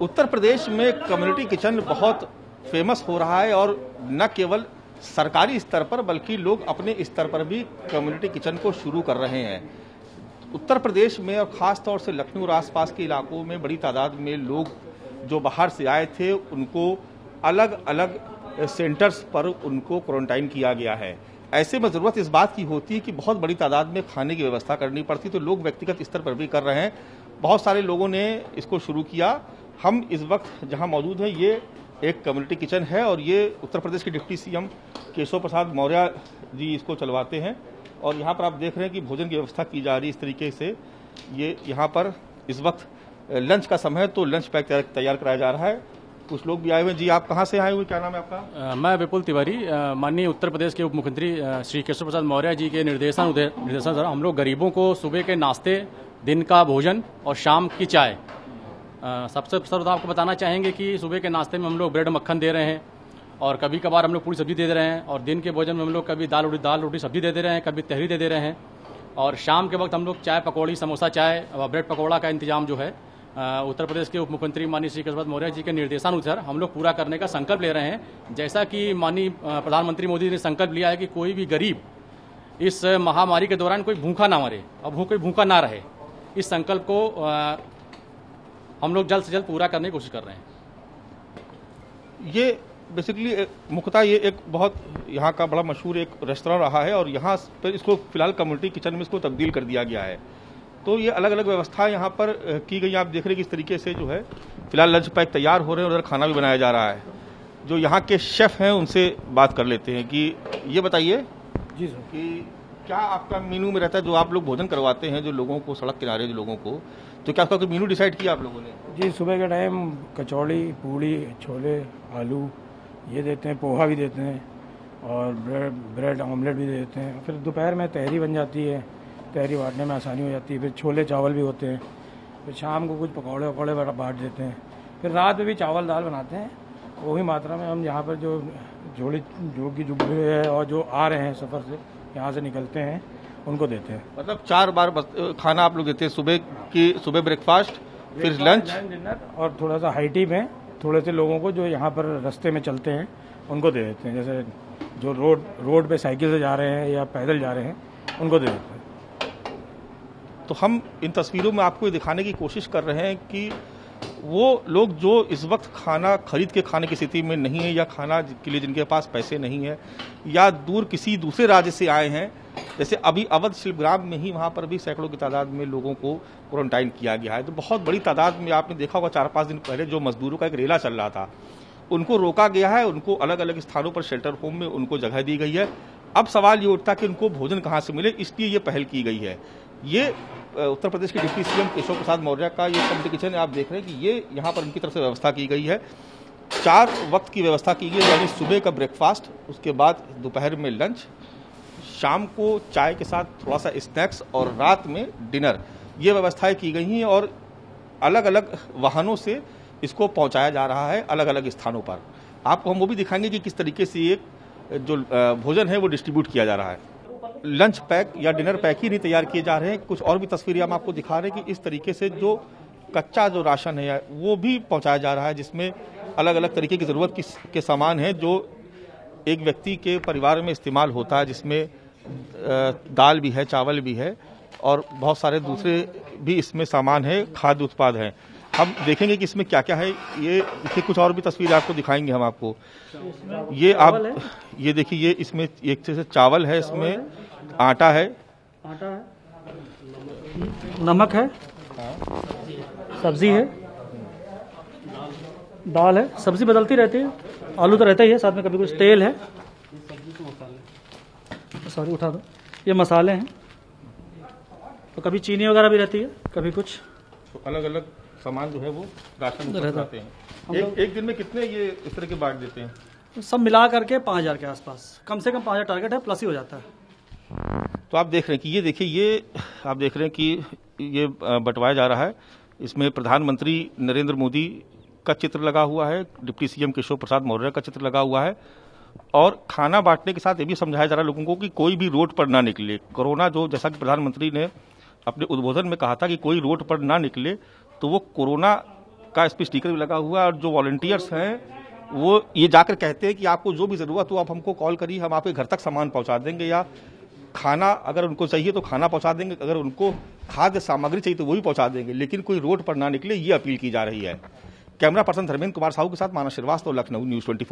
उत्तर प्रदेश में community kitchen बहुत famous हो रहा है और न केवल सरकारी स्तर पर, बल्कि लोग अपने स्तर पर भी कम्युनिटी किचन को शुरू कर रहे हैं। उत्तर प्रदेश में और ख़ास तौर से लखनऊ और आसपास के इलाकों में बड़ी तादाद में लोग जो बाहर से आए थे, उनको अलग अलग सेंटर्स पर उनको क्वारंटाइन किया गया है। ऐसे में ज़रूरत इस बात की होती है कि बहुत बड़ी तादाद में खाने की व्यवस्था करनी पड़ती तो लोग व्यक्तिगत स्तर पर भी कर रहे हैं। बहुत सारे लोगों ने इसको शुरू किया। हम इस वक्त जहाँ मौजूद हैं ये एक कम्युनिटी किचन है और ये उत्तर प्रदेश के डिप्टी सीएम केशव प्रसाद मौर्य जी इसको चलवाते हैं। और यहाँ पर आप देख रहे हैं कि भोजन की व्यवस्था की जा रही है इस तरीके से। ये यहाँ पर इस वक्त लंच का समय है तो लंच पैक तैयार कराया जा रहा है। कुछ लोग भी आए हुए जी आप कहाँ से आए हुए? क्या नाम है आपका? आ, मैं विपुल तिवारी माननीय उत्तर प्रदेश के उप मुख्यमंत्री श्री केशव प्रसाद मौर्य जी के निर्देशन निर्देशन हम लोग गरीबों को सुबह के नाश्ते दिन का भोजन और शाम की चाय सबसे सर्वदा आपको बताना चाहेंगे कि सुबह के नाश्ते में हम लोग ब्रेड मक्खन दे रहे हैं और कभी कभार हम लोग पूरी सब्ज़ी दे दे रहे हैं और दिन के भोजन में हम लोग कभी दाल रोटी दाल रोटी सब्ज़ी दे दे रहे हैं, कभी तहरी दे दे रहे हैं। और शाम के वक्त हम लोग चाय पकौड़ी, समोसा चाय और ब्रेड पकौड़ा का इंतज़ाम जो है उत्तर प्रदेश के उप मुख्यमंत्री माननीय श्री कृष्ण मौर्य जी के निर्देशानुसार हम लोग पूरा करने का संकल्प ले रहे हैं। जैसा कि माननीय प्रधानमंत्री मोदी ने संकल्प लिया है कि कोई भी गरीब इस महामारी के दौरान कोई भूखा ना मरे और कोई भूखा ना रहे। इस संकल्प को हम लोग जल्द से जल्द पूरा करने की कोशिश कर रहे हैं। ये बेसिकली मुख्यतः ये एक बहुत यहाँ का बड़ा मशहूर एक रेस्तरा रहा है और यहाँ पर इसको फ़िलहाल कम्युनिटी किचन में इसको तब्दील कर दिया गया है। तो ये अलग अलग व्यवस्था यहाँ पर की गई। आप देख रहे हैं किस तरीके से जो है फ़िलहाल लंच पैक तैयार हो रहे हैं और उधर खाना भी बनाया जा रहा है। जो यहाँ के शेफ हैं उनसे बात कर लेते हैं कि ये बताइए जी सर। कि क्या आपका मीनू में रहता है जो आप लोग भोजन करवाते हैं, जो लोगों को, सड़क किनारे जो लोगों को तो क्या उसका मीनू डिसाइड किया आप लोगों ने? जी, सुबह के टाइम कचौड़ी, पूड़ी, छोले, आलू ये देते हैं, पोहा भी देते हैं और ब्रेड ब्रेड, ऑमलेट भी देते हैं। फिर दोपहर में तहरी बन जाती है, तहरी बांटने में आसानी हो जाती है। फिर छोले, चावल भी होते हैं। फिर शाम को कुछ पकौड़े, वकौड़े बांट देते हैं। फिर रात में भी चावल, दाल बनाते हैं। वही मात्रा में हम यहाँ पर जो जोड़ी जो की जुबली है और जो आ रहे हैं सफ़र से यहाँ से निकलते हैं उनको देते हैं। मतलब चार बार खाना आप लोग देते हैं सुबह की सुबह ब्रेकफास्ट फिर लंच डिनर और थोड़ा सा हाईटी में थोड़े से लोगों को जो यहाँ पर रास्ते में चलते हैं उनको दे देते हैं। जैसे जो रोड रोड पे साइकिल से जा रहे हैं या पैदल जा रहे हैं उनको दे देते हैं। तो हम इन तस्वीरों में आपको ये दिखाने की कोशिश कर रहे हैं कि वो लोग जो इस वक्त खाना खरीद के खाने की स्थिति में नहीं है या खाना के लिए जिनके पास पैसे नहीं है या दूर किसी दूसरे राज्य से आए हैं, जैसे अभी अवध शिल्पग्राम में ही वहाँ पर भी सैकड़ों की तादाद में लोगों को क्वारंटाइन किया गया है। तो बहुत बड़ी तादाद में आपने देखा होगा, चार पाँच दिन पहले जो मजदूरों का एक रेला चल रहा था, उनको रोका गया है, उनको अलग अलग स्थानों पर शेल्टर होम में उनको जगह दी गई है। अब सवाल ये उठता कि उनको भोजन कहाँ से मिले, इसलिए ये पहल की गई है। ये उत्तर प्रदेश के डिप्टी सीएम केशव प्रसाद मौर्य का ये कम्युनिटी किचन आप देख रहे हैं कि ये यहाँ पर उनकी तरफ़ से व्यवस्था की गई है। चार वक्त की व्यवस्था की गई यानी सुबह का ब्रेकफास्ट उसके बाद दोपहर में लंच शाम को चाय के साथ थोड़ा सा स्नैक्स और रात में डिनर ये व्यवस्थाएँ की गई हैं और अलग अलग वाहनों से इसको पहुँचाया जा रहा है अलग अलग स्थानों पर। आपको हम वो भी दिखाएँगे कि किस तरीके से ये जो भोजन है वो डिस्ट्रीब्यूट किया जा रहा है। लंच पैक या डिनर पैक ही नहीं तैयार किए जा रहे हैं। कुछ और भी तस्वीरें हम आपको दिखा रहे हैं कि इस तरीके से जो कच्चा जो राशन है, वो भी पहुँचाया जा रहा है, जिसमें अलग अलग तरीके की ज़रूरत के सामान है, जो एक व्यक्ति के परिवार में इस्तेमाल होता है, जिसमें दाल भी है, चावल भी है, और बहुत सारे दूसरे भी इसमें सामान है, खाद्य उत्पाद हैं। हम देखेंगे कि इसमें क्या क्या है। ये देखिए कुछ और भी तस्वीर आपको दिखाएँगे हम आपको। ये आप ये देखिए ये इसमें एक से चावल है इसमें आटा है। आटा है। नमक है। सब्ज़ी है। दाल है। सब्ज़ी बदलती रहती है। आलू तो रहता ही है साथ में कभी कुछ तेल है। सॉरी उठा दो। ये मसाले हैं। तो कभी चीनी वगैरह भी रहती है कभी कुछ। तो अलग अलग सामान जो है वो राशन रहते हैं। एक, एक दिन में कितने ये इस तरह के बांट देते हैं? तो सब मिला करके पाँच हज़ार के आसपास। कम से कम पाँच हज़ार टारगेट है प्लस ही हो जाता है। तो आप देख रहे हैं कि ये देखिए ये आप देख रहे हैं कि ये बंटवाया जा रहा है। इसमें प्रधानमंत्री नरेंद्र मोदी का चित्र लगा हुआ है डिप्टी सीएम केशव प्रसाद मौर्य का चित्र लगा हुआ है। और खाना बांटने के साथ ये भी समझाया जा रहा है लोगों को कि कोई भी रोड पर ना निकले। कोरोना जो जैसा कि प्रधानमंत्री ने अपने उद्बोधन में कहा था कि कोई रोड पर ना निकले तो वो कोरोना का इस पर स्टिकर भी लगा हुआ है और जो वॉल्टियर्स हैं, वो ये जाकर कहते हैं कि आपको जो भी ज़रूरत हो, आप हमको कॉल करिए, हम आपके घर तक सामान पहुँचा देंगे या खाना अगर उनको चाहिए तो खाना पहुँचा देंगे, अगर उनको खाद्य सामग्री चाहिए तो वो भी पहुँचा देंगे, लेकिन कोई रोड पर ना निकले, ये अपील की जा रही है। कैमरा पर्सन धर्मेंद्र कुमार साहू के साथ मानव श्रीवास्तव, लखनऊ न्यूज़ ट्वेंटी